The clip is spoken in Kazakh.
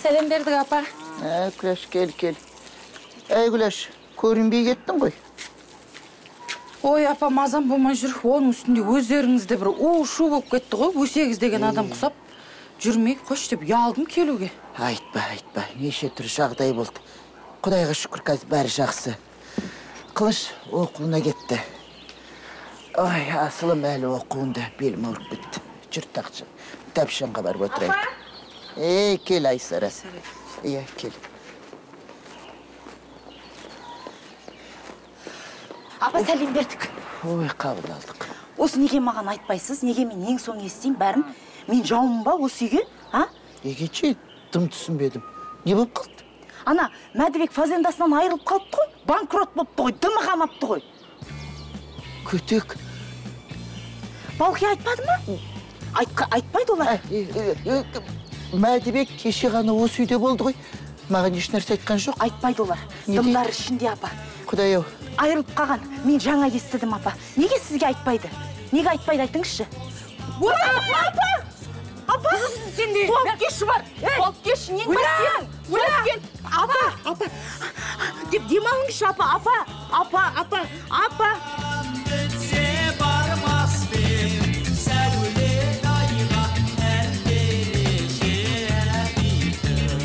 сәлем бердік апа. Ә күләш кел кел. Әй күләш көрінбей кеттің ғой? Ой апа мазам болмай жүр. Оның үстінде өздеріңізде бір у шу болып кетті ғой өсегіз деген адам құсап. Жүрмей қойшы деп ұялдым келуге. Айтпа айтпа неше түрлі жағдай болды. Құдайға шүкір қазір бәрі жақсы. Қылыш оқуына кетті. Ой асылым әлі оқуында белім ауырып кетті жүр тақшы тәпішанға барып отырайық. Айсара иә кел апа сәлем бердік ой қабыл алдық осы неге маған айтпайсыз неге мен ең соң естимін бәрін мен жауымын ба осы үйге а неге ше дым түсінбедім не болып қалды ана мәдібек фазендасынан айырылып қалыпты ғой банкрот болыпты ғой дымы қамапты ғой көтек балқи айтпады ма айтпайды олар мәдібек кеше ғана осы үйде болды ғой. Маған ешнәрсе айтқан жоқ. Айтпайды олар. Дымдар ішінде апа. Құдай ау айырылып қалған. Мен жаңа естідім апа. Неге сізге айтпайды? Неге айтпайды айтыңызшы. Апа? Апа! Сенде кеші бар. Кеші нең бар сенің? Апа! Апа! Деп демалыңызшы апа апа. Апа апа апа.